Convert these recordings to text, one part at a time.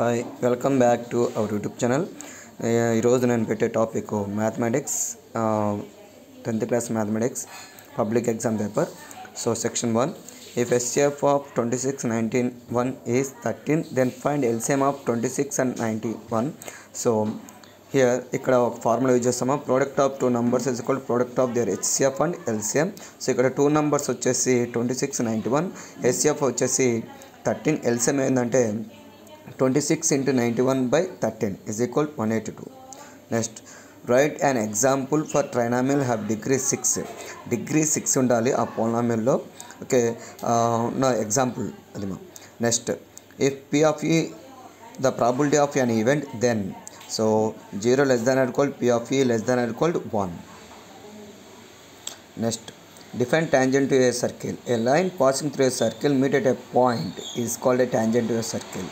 hi welcome back to our YouTube channel ఈరోజు నేను పెట్టే topic mathematics tenth class mathematics public exam paper so section one if HCF of twenty six nineteen one is thirteen then find LCM of twenty six and ninety one so here ఇక్కడ ఒక formula use చేస్తామా product of two numbers is equal product of their HCF and LCM so ఇక్కడ two numbers వచ్చేసి twenty six ninety one HCF వచ్చేసి thirteen LCM ఏంటంటే twenty six into ninety one by thirteen is equal one eighty two next right and example for ట్రైనామిల్ have degree six degree six ఉండాలి ఆ పోనామిల్లో okay నా example అది మా next if P of ఈ the probability of an event then so zero less than equal P of ఈ less than equal one Next, define tangent to a circle. A line passing through a circle meet at a point is called a tangent to a circle.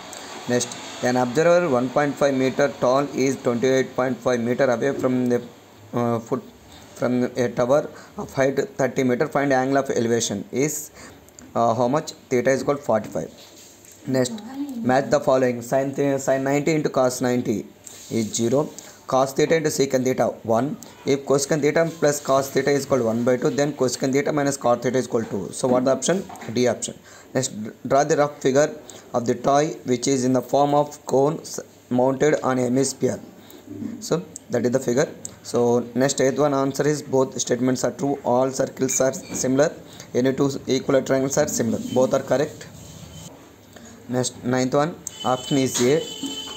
Next, an observer 1.5 meter tall is 28.5 meter away from the uh, foot from a tower of height 30 meter. Find angle of elevation is uh, how much? Theta is called 45. Next, match the following. Sin, th- sin 90 into cos 90 is 0. Cos theta into secant theta 1. If cosecant theta plus cos theta is equal to 1 by 2, then cosecant theta minus cos theta is equal to 2. So, what the option? D option. Next, draw the rough figure of the toy which is in the form of cone mounted on a hemisphere. So, that is the figure. So, next eighth one answer is both statements are true. All circles are similar. Any two equal triangles are similar. Both are correct. Next, ninth one, option is A.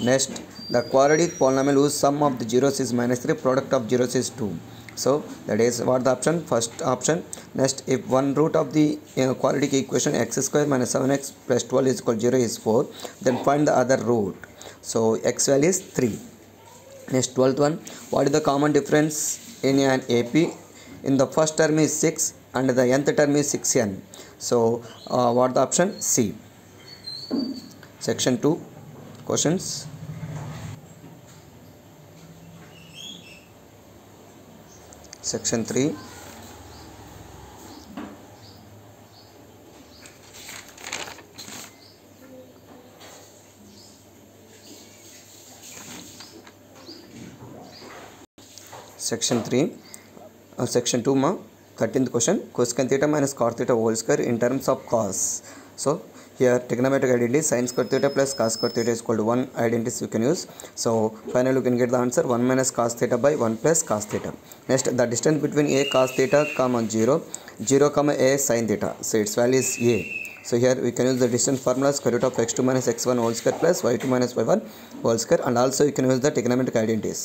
Next, the quadratic polynomial whose sum of the zeros is minus 3, product of zeros is 2. So, that is what the option, first option. Next, if one root of the uh, quadratic equation x square minus 7x plus 12 is equal to 0 is 4, then find the other root. So, x value is 3. Next, 12th one, what is the common difference in an AP? In the first term is 6 and the nth term is 6n. So, uh, what the option? C. Section 2 questions. Section 3 Section 3 uh, Section 2 ma 13th question. Cosecant theta minus cot theta whole square in terms of cos. So here trigonometric identity sin square theta plus cos square theta is equal to 1 identities you can use. So finally you can get the answer 1 minus cos theta by 1 plus cos theta. Next the distance between a cos theta comma 0 0 comma a sin theta. So its value is a. So here we can use the distance formula square root of x2 minus x1 whole square plus y2 minus y1 whole square and also you can use the trigonometric identities.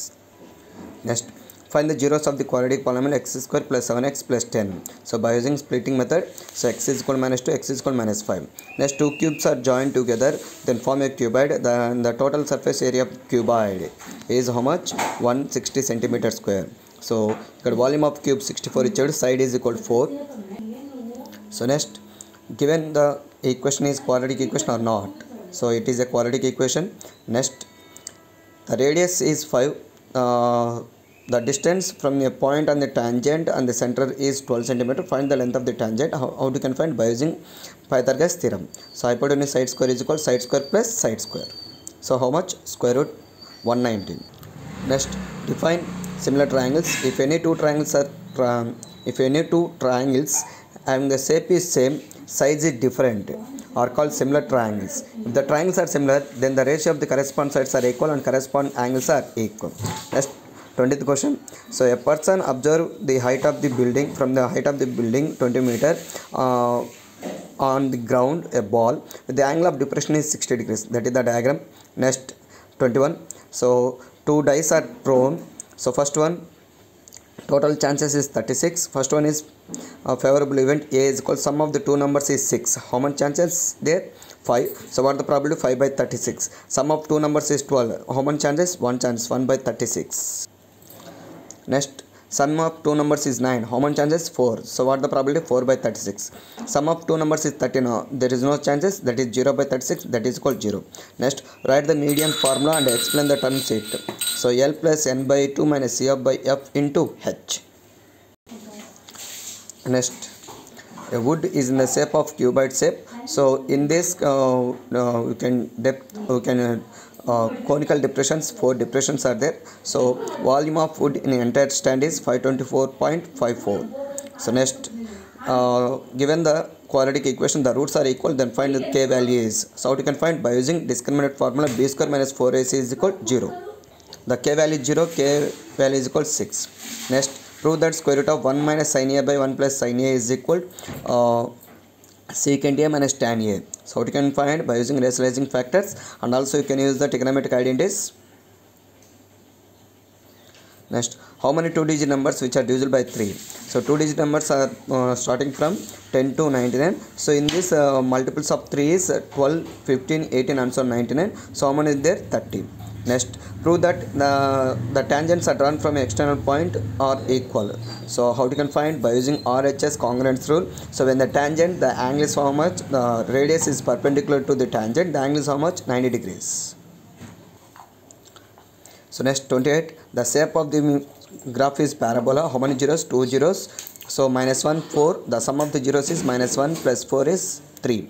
Next, Find the zeros of the quadratic polynomial x square plus 7x plus 10. So by using splitting method, so x is equal to minus 2, x is equal to minus 5. Next two cubes are joined together, then form a cuboid. Then the total surface area of cuboid is how much? 160 centimeter square. So got volume of cube 64 each side is equal to 4. So next, given the equation is quadratic equation or not. So it is a quadratic equation. Next, the radius is 5. Uh, the distance from a point on the tangent and the center is 12 centimeter. Find the length of the tangent. How, how you can find? By using pythagoras theorem. So hypotenuse side square is equal side square plus side square. So how much? Square root 119 next define similar triangles. If any two triangles are if any two triangles having the shape is same size is different are called similar triangles. If the triangles are similar then the ratio of the corresponding sides are equal and corresponding angles are equal. Next 20th question. So a person observe the height of the building from the height of the building 20 meter uh, on the ground a ball. The angle of depression is 60 degrees. That is the diagram. Next 21 so two dice are thrown. So first one total chances is 36 first one is a favorable event. A is equal sum of the two numbers is 6 how many chances there? 5 so what the probability? 5 by 36 sum of two numbers is 12 how many chances? One chance. 1 by 36 next sum of two numbers is 9 how many chances? 4 so what the probability? 4 by 36 sum of two numbers is 13 there is no chances. That is 0 by 36 that is equal 0 next write the median formula and explain the term sheet. So l plus n by 2 minus cf by f into h. Next a wood is in the shape of cuboid shape. So in this uh, uh, we can depth we can uh, uh, conical depressions, four depressions are there. So volume of wood in entire stand is 524.54. So next, uh, given the quadratic equation, the roots are equal, then find the k value is. So you can find by using discriminant formula b square minus 4ac is equal to 0. The k value is 0, k value is equal to 6. Next, prove that square root of 1 minus sin a by 1 plus sin a is equal uh, secant a minus tan a. So what you can find by using rationalizing factors and also you can use the trigonometric identities. Next, how many two digit numbers which are divisible by 3? So two digit numbers are uh, starting from 10 to 99. So in this uh, multiples of 3 is uh, 12, 15, 18 and so 99. So how many is there? 30. Next, prove that the, the tangents are drawn from external point are equal. So how you can find by using RHS congruence rule. So when the tangent, the angle is how much, the radius is perpendicular to the tangent, the angle is how much? 90 degrees. So next 28, the shape of the graph is parabola. How many zeros? Two zeros. So minus 1, 4. The sum of the zeros is minus 1 plus 4 is 3.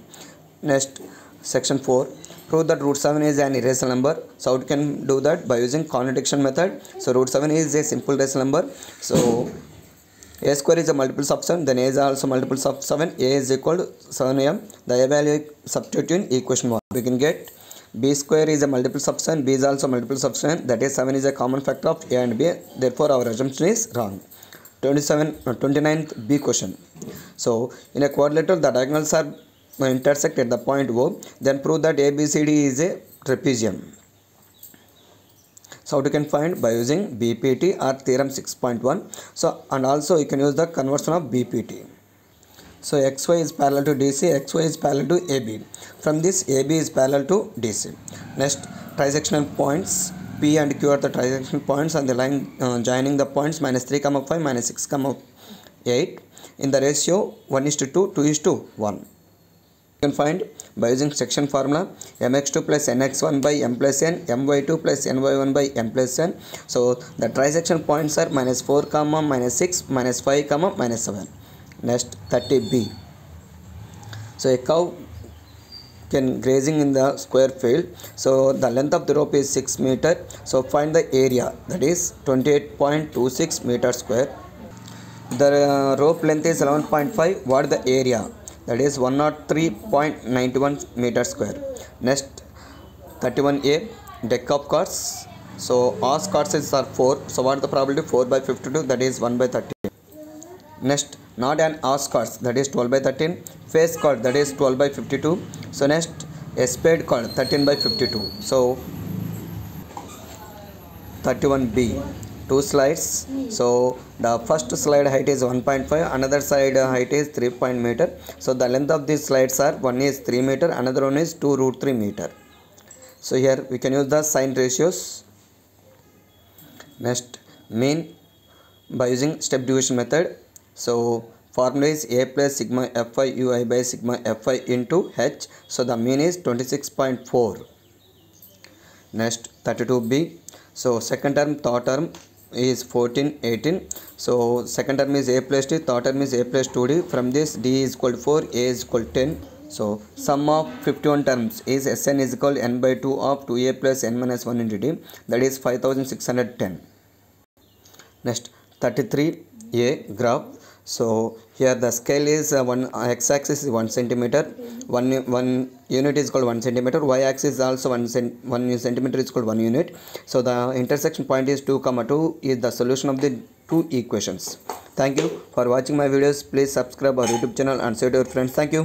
Next section 4. Prove that root 7 is an irrational number. So you can do that? By using contradiction method. So root 7 is a simple rational number. So a square is a multiple of 7 then a is also multiple of 7 a is equal to 7m the a value substitute in equation 1 we can get b square is a multiple 7 b is also multiples of 7 that is 7 is a common factor of a and b. Therefore our assumption is wrong. 27 uh, 29th b question. So in a quadrilateral the diagonals are uh, intersect at the point o then prove that abcd is a trapezium. So you can find? By using bpt or theorem 6.1 so and also you can use the conversion of bpt so xy is parallel to dc xy is parallel to ab from this ab is parallel to dc next trisectional points. P and q are the trisectional points on the line uh, joining the points minus 3 comma 5 minus 6 comma 8 in the ratio 1 is to 2 2 is to 1 you can find by using section formula mx2 plus nx1 by m plus n my2 plus ny1 by m plus n. So the trisection points are minus 4 comma minus 6 minus 5 comma minus 7 next 30b so a cow can grazing in the square field. So the length of the rope is 6 meter. So find the area that is 28.26 meter square. The uh, rope length is 11.5 what the area? That is 103.91 meter square. Next 31a deck of cards. So as cards are 4 so what the probability? 4 by 52 that is 1 by 30 next not an as cards that is 12 by 13 face card that is 12 by 52 so next a spade card 13 by 52 so 31b two slides. So the first slide height is 1.5 another side height is 3 point meter. So the length of these slides are one is 3 meter another one is 2 root 3 meter. So here we can use the sine ratios. Next mean by using step deviation method so formula is a plus sigma fi ui by sigma fi into h. So the mean is 26.4 next 32b so second term third term is 14 18 so second term is a plus t third term is a plus 2d from this d is equal to 4 a is equal to 10 so sum of 51 terms is sn is equal to n by 2 of 2a plus n minus 1 into d. That is 5610 next 33a graph so here the scale is uh, one uh, x-axis is 1 centimeter. One one unit is called 1 centimeter. y-axis is also 1 cent, 1 centimeter is called 1 unit. So the intersection point is 2 comma 2 is the solution of the two equations. Thank you for watching my videos. Please subscribe our youtube channel and share to your friends. Thank you